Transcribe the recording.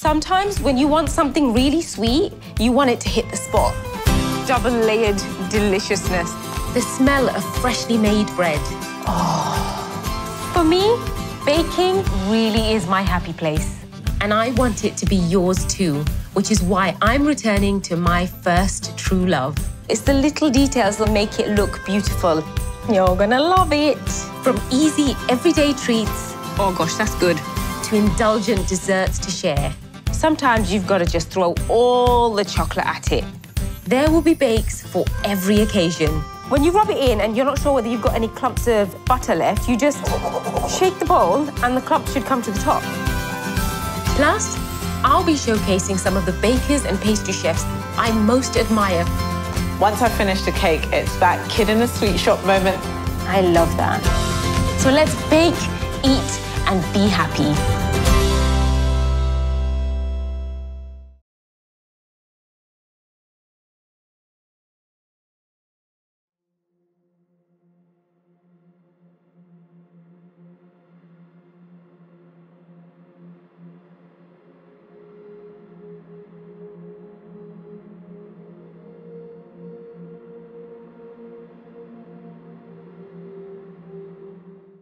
Sometimes when you want something really sweet, you want it to hit the spot. Double layered deliciousness. The smell of freshly made bread. Oh. For me, baking really is my happy place. And I want it to be yours too, which is why I'm returning to my first true love. It's the little details that make it look beautiful. You're gonna love it. From easy, everyday treats. Oh gosh, that's good. To indulgent desserts to share. Sometimes you've got to just throw all the chocolate at it. There will be bakes for every occasion. When you rub it in and you're not sure whether you've got any clumps of butter left, you just shake the bowl and the clumps should come to the top. Plus, I'll be showcasing some of the bakers and pastry chefs I most admire. Once I've finished a cake, it's that kid in a sweet shop moment. I love that. So let's bake, eat, and be happy.